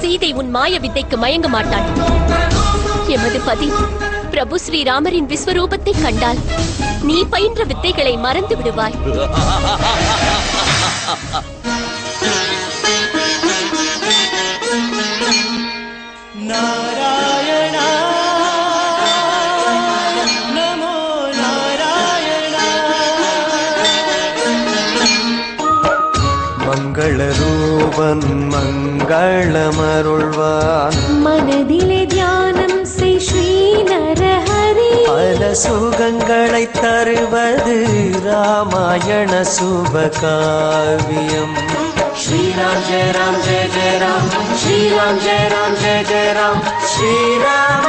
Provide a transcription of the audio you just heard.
சீதை உன் மாய வித்தைக்கு மயங்க மாட்டாள். எமது பதி பிரபு ஸ்ரீராமரின் விஸ்வரூபத்தை கண்டால் நீ பயின்ற வித்தைகளை மறந்து விடுவாய். நான் மங்களரூபன் மங்களமருள்வான். மனதிலே தியானம் செய் ஸ்ரீ நரஹரி பல சுகங்களை தருவது ராமாயண சுபகாவியம். ஸ்ரீராம் ஜெய ராம் ஜெய ஜெய ராம் ஸ்ரீராம் ஜெய ராம் ஜெய ஜெய ராம் ஸ்ரீராம ஜெய ராம